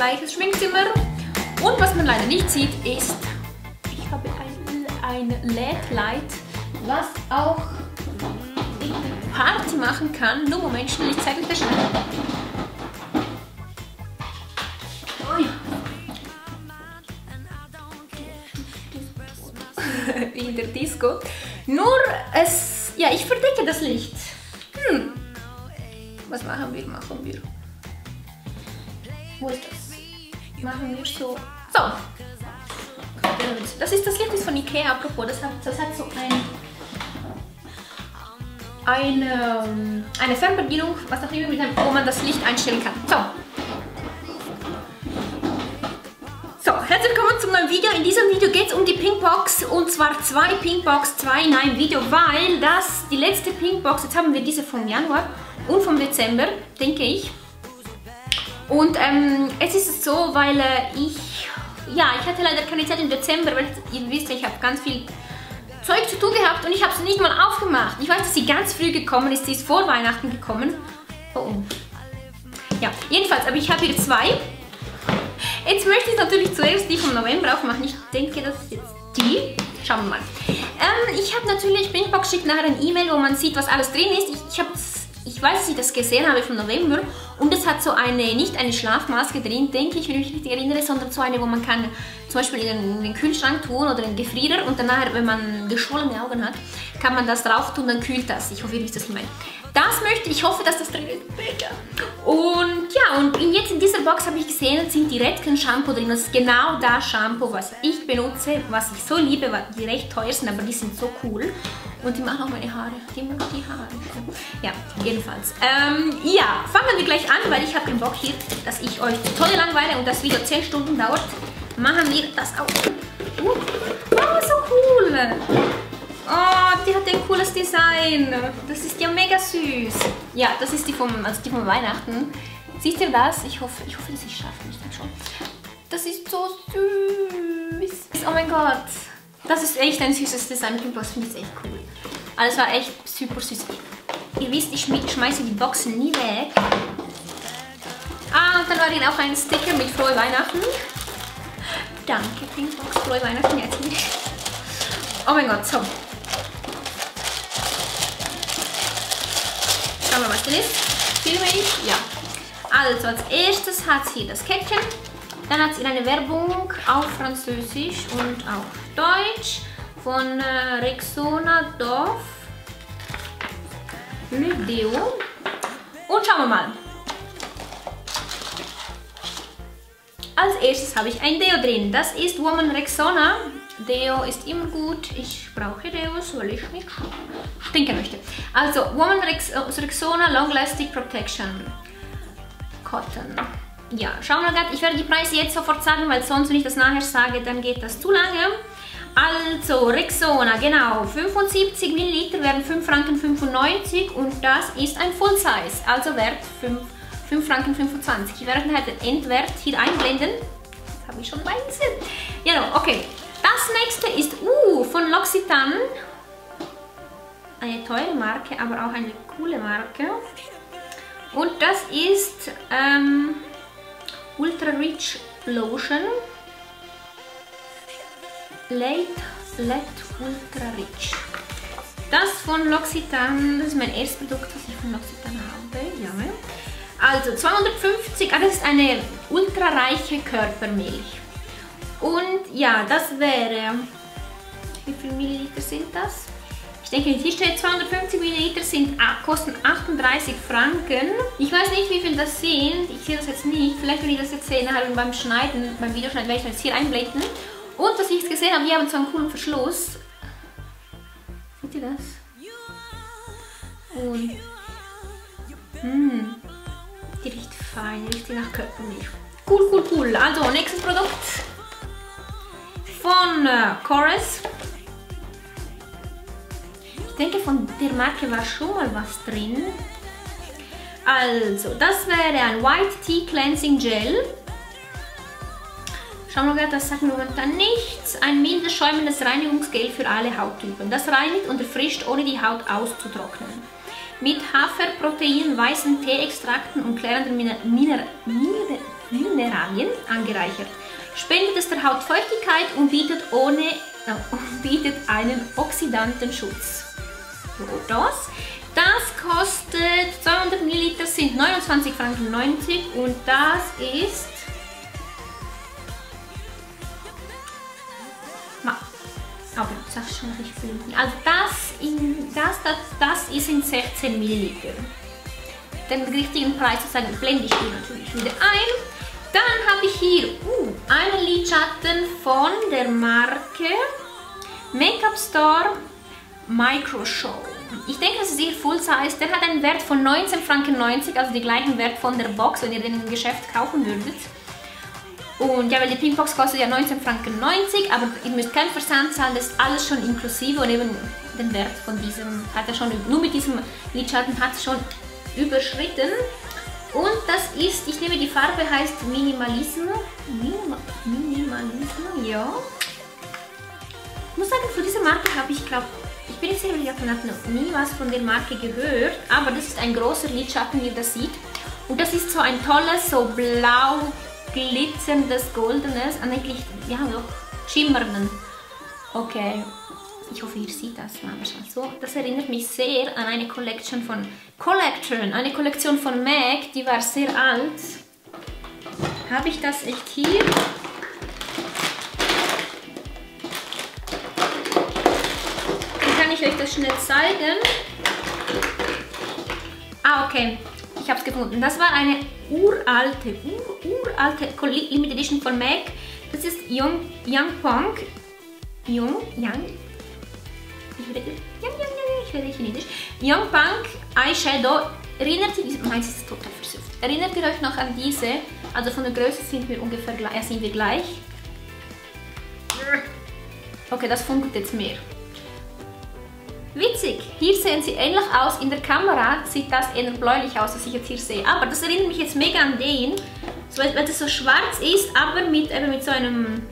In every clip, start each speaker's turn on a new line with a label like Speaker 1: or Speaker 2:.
Speaker 1: gleiches Schminkzimmer. Und was man leider nicht sieht, ist, ich habe ein, ein LED-Light, was auch Party machen kann. Nur Moment, schnell, ich zeige euch das schnell. Oh in der Disco. Nur es, ja, ich verdecke das Licht. Hm. Was machen wir? Machen wir. Wo ist das? Machen wir so. So. Das ist das Licht von Ikea, apropos. Das hat, das hat so ein eine, eine Fernbedienung, was auch immer, wo man das Licht einstellen kann. So. So, herzlich willkommen zum neuen Video. In diesem Video geht es um die Pinkbox und zwar zwei Pinkbox, zwei in einem Video, weil das die letzte Pinkbox, jetzt haben wir diese vom Januar und vom Dezember, denke ich. Und ähm, jetzt ist es so, weil äh, ich, ja, ich hatte leider keine Zeit im Dezember, weil ihr wisst, ich habe ganz viel Zeug zu tun gehabt und ich habe sie nicht mal aufgemacht. Ich weiß, dass sie ganz früh gekommen ist, sie ist vor Weihnachten gekommen. Oh, oh. Ja, jedenfalls, aber ich habe hier zwei. Jetzt möchte ich natürlich zuerst die vom November aufmachen. Ich denke, das ist jetzt die. Schauen wir mal. Ähm, ich habe natürlich, Pinkbox schickt nachher ein E-Mail, wo man sieht, was alles drin ist. Ich, ich habe ich weiß, dass ich das gesehen habe vom November und es hat so eine, nicht eine Schlafmaske drin, denke ich, wenn ich mich richtig erinnere, sondern so eine, wo man kann zum Beispiel in den Kühlschrank tun oder in den Gefrierer und danach, wenn man geschwollene Augen hat, kann man das drauf tun, dann kühlt das. Ich hoffe, ihr wisst, was ich meine. Das möchte ich, hoffe, dass das drin ist. Und ja, und jetzt in dieser Box habe ich gesehen, sind die Redken Shampoo drin. Das ist genau das Shampoo, was ich benutze, was ich so liebe, die recht teuer sind, aber die sind so cool. Und die machen auch meine Haare. Die machen die Haare. Ja, jedenfalls. Ähm, ja, fangen wir gleich an, weil ich habe den Bock hier, dass ich euch tolle langweile und das Video 10 Stunden dauert. Machen wir das auch. Uh, oh, so cool. Oh, die hat ein cooles Design. Das ist ja mega süß. Ja, das ist die vom, also die von Weihnachten. Seht ihr das? Ich hoffe, ich hoffe, dass ich schaffe. Ich denke schon. Das ist so süß. Oh mein Gott. Das ist echt ein süßes Design. Ich finde es echt cool. Also echt super süß. Ihr wisst, ich schmeiße die Boxen nie weg. Ah, und dann war hier auch ein Sticker mit Frohe Weihnachten. Danke, Pinkbox, Frohe Weihnachten jetzt. Oh mein Gott, so. Schauen wir mal, was drin ist. Filme ich? Ja. Also, als erstes hat sie das Kettchen. Dann hat sie eine Werbung auf Französisch und auf Deutsch von äh, Rexona Dorf. Deo. Und schauen wir mal. Als erstes habe ich ein Deo drin. Das ist Woman Rexona. Deo ist immer gut. Ich brauche Deos, weil ich nicht stinken möchte. Also Woman Rex Rexona Long Lasting Protection. Cotton ja, schauen wir gerade. Ich werde die Preise jetzt sofort sagen, weil sonst, wenn ich das nachher sage, dann geht das zu lange. Also, Rexona, genau, 75 Milliliter werden 5 Franken 95 und das ist ein Full Size, also wert 5, 5 Franken 25. Ich werde nachher den Endwert hier einblenden. Das habe ich schon weiß. Genau, okay. Das nächste ist, uh, von L'Occitane. Eine teure Marke, aber auch eine coole Marke. Und das ist, ähm, Ultra Rich Lotion. Late Flat Ultra Rich. Das von L'Occitane, das ist mein erstes Produkt, das ich von L'Occitane habe. Ja. Also 250, ah, das ist eine ultrareiche Körpermilch. Und ja, das wäre, wie viele Milliliter sind das? Ich denke, hier steht 250 ml sind, kosten 38 Franken. Ich weiß nicht, wie viel das sind. Ich sehe das jetzt nicht. Vielleicht, wenn ich das jetzt sehe, nachher beim Schneiden, beim Videoschneiden, werde ich das hier einblenden. Und was ich jetzt gesehen habe, die haben so einen coolen Verschluss. Seht ihr das? Und... Mh, hm, die riecht fein, die riecht nach Körpermilch. Cool, cool, cool. Also, nächstes Produkt von äh, Chorus denke, von der Marke war schon mal was drin. Also, das wäre ein White Tea Cleansing Gel. Mal, das sagt momentan nichts. Ein mildes, schäumendes Reinigungsgel für alle Hauttypen. Das reinigt und erfrischt, ohne die Haut auszutrocknen. mit Haferprotein, weißen Teeextrakten und klärenden Miner Miner Miner Mineralien angereichert. Spendet es der Haut Feuchtigkeit und bietet, ohne, äh, bietet einen Oxidantenschutz. So, das. Das kostet 200 Milliliter sind 29,90 Franken und das ist aber das ist schon recht viel. Also das, in, das, das, das ist in 16 Milliliter. Den richtigen Preis zu sagen, blende ich hier natürlich wieder ein. Dann habe ich hier uh, einen Lidschatten von der Marke Make-up Store Micro Show. Ich denke, das ist hier Full Size. Der hat einen Wert von 19,90 Franken, also den gleichen Wert von der Box, wenn ihr den im Geschäft kaufen würdet. Und ja, weil die Pinkbox kostet ja 19,90 Franken, aber ihr müsst keinen Versand zahlen, das ist alles schon inklusive und eben den Wert von diesem hat er schon, nur mit diesem Lidschatten hat es schon überschritten. Und das ist, ich nehme die Farbe, heißt Minimalismo. Minima, Minimalismo, ja. Ich muss sagen, für diese Marke habe ich, glaube ich bin nicht sicher, ich habe noch nie was von der Marke gehört, aber das ist ein großer Lidschatten, wie ihr das seht. Und das ist so ein tolles, so blau glitzerndes, goldenes, eigentlich, ja doch, schimmernden. Okay, ich hoffe, ihr seht das so. Das erinnert mich sehr an eine Collection von, Collection, eine Kollektion von MAC, die war sehr alt. Habe ich das echt hier? Dann kann ich euch das schnell zeigen. Ah, okay. Ich habe es gefunden. Das war eine uralte, ur, uralte Limited Edition von MAC. Das ist Young, Young Punk. Young, Young. Ich rede, Young, Young, Young, ich rede Chinesisch. Young Punk Eyeshadow. Erinnert ihr, meins ist total versüfft. Erinnert ihr euch noch an diese? Also von der Größe sind wir ungefähr gleich, ja, sind wir gleich. Okay, das funkelt jetzt mehr. Witzig, hier sehen sie ähnlich aus. In der Kamera sieht das eher bläulich aus, was ich jetzt hier sehe. Aber das erinnert mich jetzt mega an den, weil das so schwarz ist, aber mit, eben mit so einem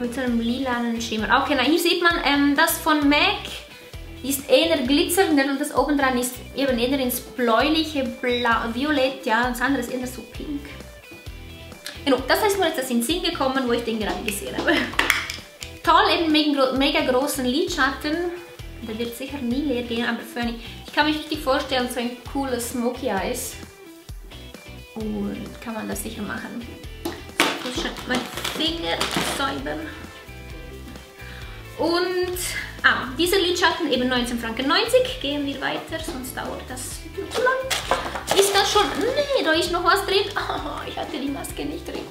Speaker 1: mit so einem lilanen Schimmer. Okay, na, hier sieht man, ähm, das von MAC ist eher glitzernder und das oben dran ist eben eher ins bläuliche, blau, violett, ja, und das andere ist eher so pink. Genau, das heißt mir jetzt das in den Sinn gekommen, wo ich den gerade gesehen habe. Toll, eben mega, großen Lidschatten. Der wird sicher nie leer gehen, aber für eine, ich kann mich richtig vorstellen, so ein cooles Smoky Eyes. Und kann man das sicher machen. Ich muss meinen Finger säubern. Und ah, dieser Lidschatten eben 19,90 Franken. Gehen wir weiter, sonst dauert das zu lang. Ist das schon? Nee, da ist noch was drin. Oh, ich hatte die Maske nicht drin.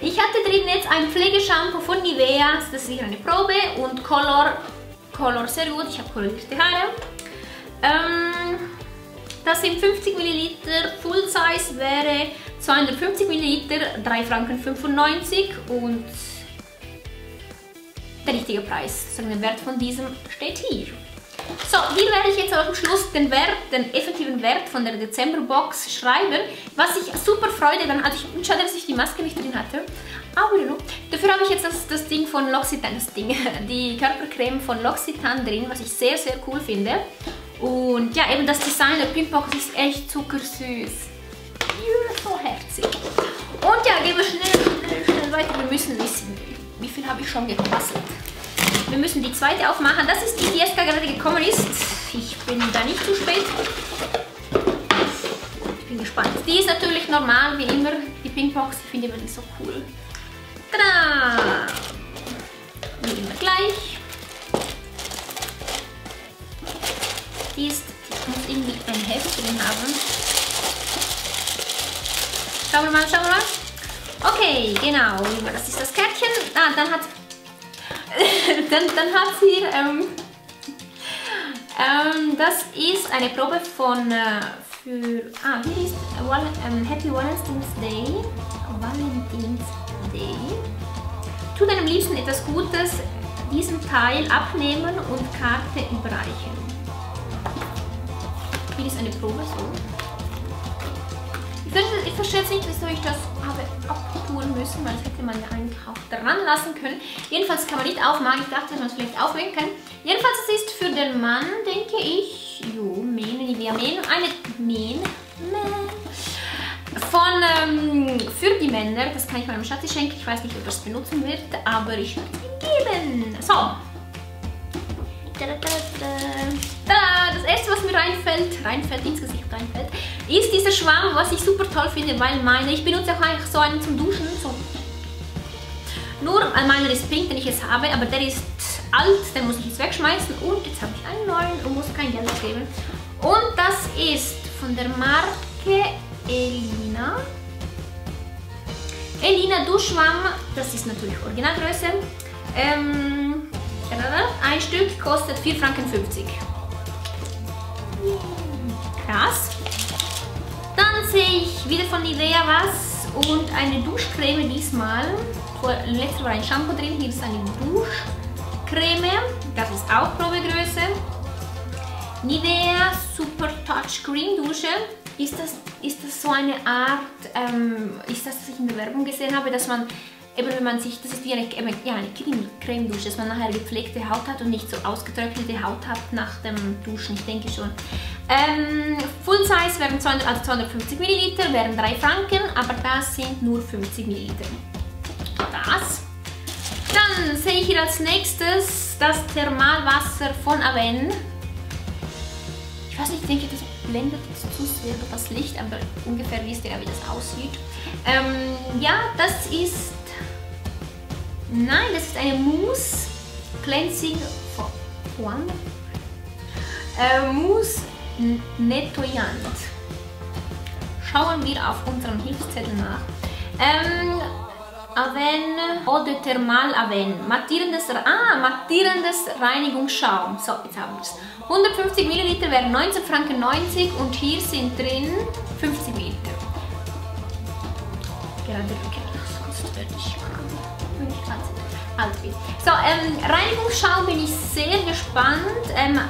Speaker 1: Ich hatte drin jetzt ein Pflegeshampoo von Nivea, das ist sicher eine Probe und Color, Color sehr gut, ich habe kolorierte Haare. Ähm, das sind 50 ml, Full Size wäre 250 ml, 3 Franken 95 und der richtige Preis, sagen der Wert von diesem steht hier. So, hier werde ich jetzt am Schluss den Wert, den effektiven Wert von der Dezemberbox schreiben. Was ich super Freude dann hatte, ich schade, dass ich die Maske nicht drin hatte. Aber know, dafür habe ich jetzt das, das Ding von L'Occitane, das Ding, die Körpercreme von L'Occitane drin, was ich sehr, sehr cool finde. Und ja, eben das Design der Pinkbox ist echt zuckersüß. So herzig. Und ja, gehen wir schnell, schnell, schnell weiter. Wir müssen wissen, wie viel habe ich schon gebastelt. Wir müssen die zweite aufmachen. Das ist die, die jetzt gerade gekommen ist. Ich bin da nicht zu spät. Ich bin gespannt. Die ist natürlich normal, wie immer, die Pinkbox. Ich finde die so cool. Tada! Wie immer gleich. Die ist, ich muss irgendwie ein Heft drin haben. Schauen wir mal, schauen wir mal. Okay, genau. Das ist das Kärtchen. Ah, dann hat dann, dann hat sie, ähm, ähm, das ist eine Probe von, äh, für, ah, hier ist ähm, Happy Valentine's Day, Valentine's Day. Tu deinem Liebsten etwas Gutes, diesen Teil abnehmen und Karte überreichen. Hier ist eine Probe, so. Ich, ich verstehe jetzt nicht, wieso ich das habe abtun müssen, weil das hätte man ja eigentlich auch dran lassen können. Jedenfalls kann man nicht aufmachen. Ich dachte, man es vielleicht aufhängen kann. Jedenfalls, es ist für den Mann, denke ich, jo, Mähne, Nivea Mähne, eine Mähne, von, ähm, für die Männer, das kann ich meinem Schatzi schenken. Ich weiß nicht, ob er es benutzen wird, aber ich werde es ihm geben. So. Das erste, was mir reinfällt, reinfällt, ins Gesicht reinfällt, ist dieser Schwamm, was ich super toll finde, weil meine, ich benutze auch eigentlich so einen zum Duschen, so. Nur, meiner ist pink, den ich jetzt habe, aber der ist alt, den muss ich jetzt wegschmeißen und jetzt habe ich einen neuen und muss kein Geld ausgeben. Und das ist von der Marke Elina. Elina Duschschwamm, das ist natürlich Originalgröße. Ähm, ein Stück kostet 4,50 Franken. Krass. Dann sehe ich wieder von Nivea was und eine Duschcreme diesmal. Letztes war ein Shampoo drin, hier ist eine Duschcreme. Das ist auch Probegröße. Nivea Super Touch Green Dusche. Ist das, ist das so eine Art, ähm, ist das, was ich in der Werbung gesehen habe, dass man eben wenn man sich, das ist wie eine, ja, eine Creme-Dusche, dass man nachher gepflegte Haut hat und nicht so ausgetrocknete Haut hat nach dem Duschen, ich denke schon. Ähm, Full Size wären 200, also 250 ml, wären 3 Franken, aber das sind nur 50 ml. Das. Dann sehe ich hier als nächstes das Thermalwasser von Aven. Ich weiß nicht, ich denke, das blendet zu sehr das Licht, aber ungefähr wisst ihr ja, wie das aussieht. Ähm, ja, das ist Nein, das ist eine Mousse Cleansing Foam. Äh, Mousse Nettoyant. Schauen wir auf unserem Hilfszettel nach. Ähm, Aven Eau de Thermal Aven. Mattierendes, ah, mattierendes Reinigungsschaum. So, jetzt haben wir es. 150 ml wären 19,90 Franken und hier sind drin 50 ml. Gerade Rücken, sonst werde ich alt bin. So, ähm, Reinigungsschaum bin ich sehr gespannt. Ähm,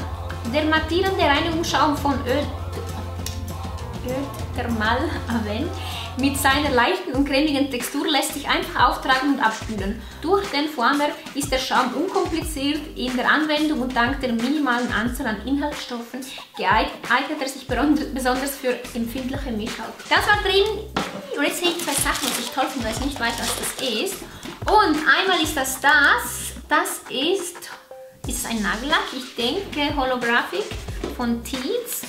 Speaker 1: der mattierende Reinigungsschaum von Öl, Öl Thermal Aven mit seiner leichten und cremigen Textur lässt sich einfach auftragen und abspülen. Durch den Foamer ist der Schaum unkompliziert in der Anwendung und dank der minimalen Anzahl an Inhaltsstoffen eignet er sich besonders für empfindliche Mischhaut. Das war drin und jetzt sehe ich zwei Sachen, was ich toll finde, weil ich nicht weiß, was das ist. Und einmal ist das das. Das ist, ist ein Nagellack. Ich denke Holographic von Teats.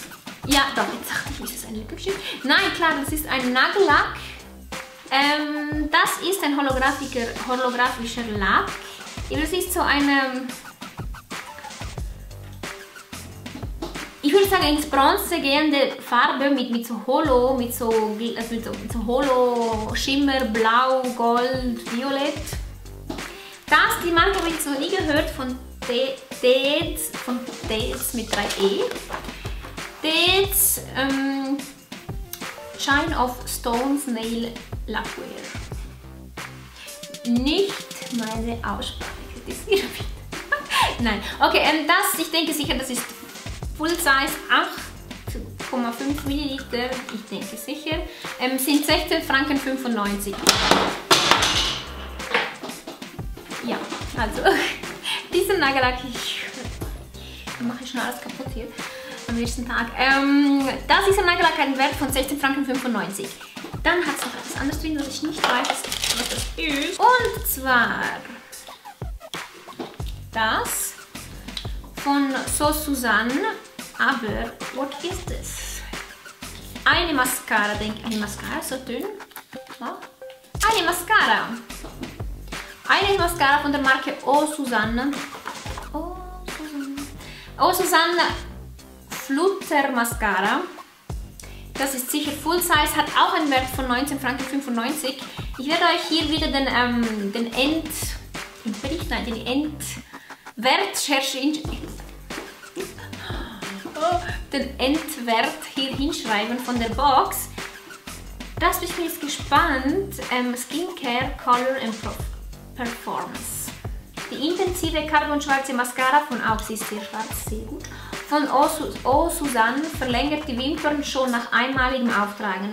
Speaker 1: Ja, doch, jetzt dachte ich, ist es ein Lippenstift? Nein, klar, das ist ein Nagellack. Ähm, das ist ein holographischer, holographischer Lack. Das ist so eine... würde sagen ins Bronze gehende Farbe mit, mit so Holo, mit so, also mit so, mit so Holo, Schimmer, Blau, Gold, Violett. Das, die Marke habe ich noch nie gehört von Dates, von Dates mit 3E. Dates ähm, Shine of Stones Nail Lackware. Nicht meine Aussprache kritisieren. Nein, okay, ähm, das, ich denke sicher, das ist Full Size 8,5 Milliliter, ich denke sicher, ähm, sind 16 Franken 95. Ja, also diesen Nagellack, ich, ich mache schon alles kaputt hier am nächsten Tag. Ähm, das ist ein Nagellack einen Wert von 16,95 Franken. Dann hat es noch etwas anderes drin, was ich nicht weiß, was das ist. Und zwar das von So Susanne. Aber, what is this? Eine Mascara, denke ich. Eine Mascara, so dünn. Ja. Eine Mascara. Eine Mascara von der Marke Oh Susanne. Oh Susanne. Oh Susanne Flutter Mascara. Das ist sicher Full Size, hat auch einen Wert von 19,95 Franken. Ich werde euch hier wieder den, ähm, den End... Bericht, nein, den Endwert den Endwert hier hinschreiben von der Box. Das bin ich jetzt gespannt. Ähm, Skincare Color and Performance. Die intensive carbonschwarze Mascara von auch, ist sehr schwarz, sehr gut. Von O, Susanne verlängert die Wimpern schon nach einmaligem Auftragen.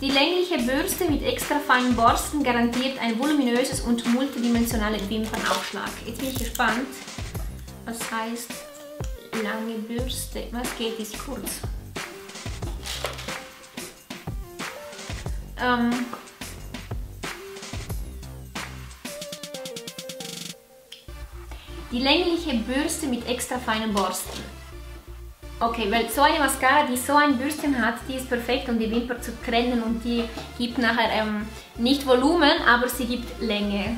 Speaker 1: Die längliche Bürste mit extra feinen Borsten garantiert ein voluminöses und multidimensionalen Wimpernaufschlag. Jetzt bin ich gespannt, was heißt lange Bürste. Was geht, ist kurz. Ähm, die längliche Bürste mit extra feinen Borsten. Okay, weil so eine Mascara, die so ein Bürstchen hat, die ist perfekt, um die Wimper zu trennen und die gibt nachher ähm, nicht Volumen, aber sie gibt Länge.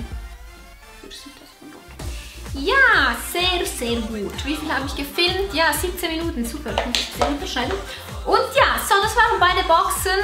Speaker 1: Ja, sehr, sehr gut. Wie viel habe ich gefilmt? Ja, 17 Minuten, super. Ich muss unterschreiben. Und ja, so, das waren beide Boxen.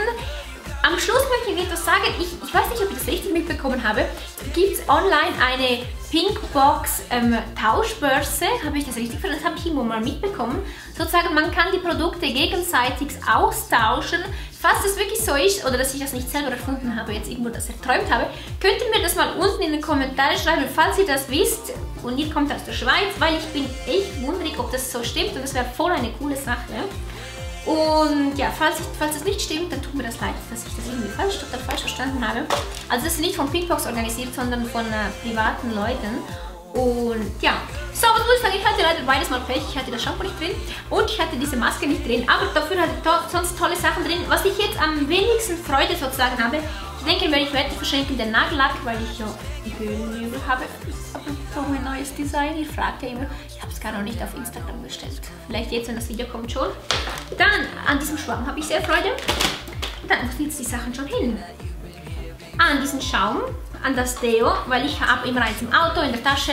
Speaker 1: Am Schluss möchte ich etwas sagen. Ich, ich weiß nicht, ob ich das richtig mitbekommen habe. Gibt es online eine Pinkbox ähm, Tauschbörse? Habe ich das richtig verstanden? Das habe ich irgendwo mal mitbekommen. Sozusagen, man kann die Produkte gegenseitig austauschen. Falls das wirklich so ist oder dass ich das nicht selber erfunden habe, jetzt irgendwo das erträumt habe, könnt ihr mir das mal unten in den Kommentaren schreiben, falls ihr das wisst und ihr kommt aus der Schweiz, weil ich bin echt wundrig, ob das so stimmt und das wäre voll eine coole Sache. Und ja, falls, ich, falls das nicht stimmt, dann tut mir das leid, dass ich das irgendwie falsch, falsch verstanden habe. Also das ist nicht von Pinkbox organisiert, sondern von äh, privaten Leuten. Und ja, so, was muss ich sagen, ich hatte leider beides mal Pech. Ich hatte das Shampoo nicht drin und ich hatte diese Maske nicht drin. Aber dafür hatte ich to sonst tolle Sachen drin. Was ich jetzt am wenigsten Freude sozusagen habe, ich denke, ich werde verschenken den Nagellack, weil ich ja die Höhlenübel habe. Aber brauche ein neues Design. Ich frage immer. Ich habe es gar noch nicht auf Instagram bestellt. Vielleicht jetzt, wenn das Video kommt, schon. Dann, an diesem Schwamm habe ich sehr Freude. Dann, wo jetzt die Sachen schon hin? An diesen Schaum, an das Deo, weil ich habe immer eins im Auto, in der Tasche,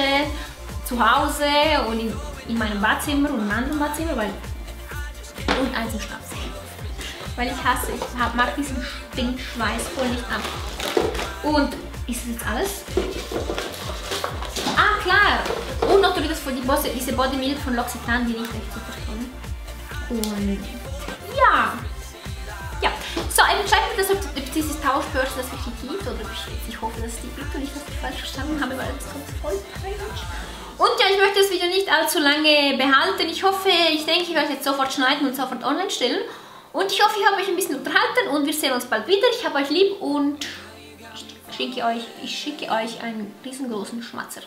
Speaker 1: zu Hause und in, in meinem Badzimmer und im anderen Badzimmer, weil und eins im Schlafzimmer weil ich hasse, ich mag diesen Stinkschweiß voll nicht ab. Und ist das jetzt alles? Ah, klar! Und natürlich das die Bosse, diese Body Milk von L'Occitane, die riecht echt super toll. Und ja. Ja, so, mir das, ob, ob dieses Tauschbörse das wirklich gibt oder ob ich, ich hoffe, dass es die gibt und ich das nicht falsch verstanden habe, weil das kommt voll falsch. Und ja, ich möchte das Video nicht allzu lange behalten. Ich hoffe, ich denke, ich werde jetzt sofort schneiden und sofort online stellen. Und ich hoffe, ich habe euch ein bisschen unterhalten und wir sehen uns bald wieder. Ich habe euch lieb und ich schicke euch, ich schicke euch einen riesengroßen Schmatzer.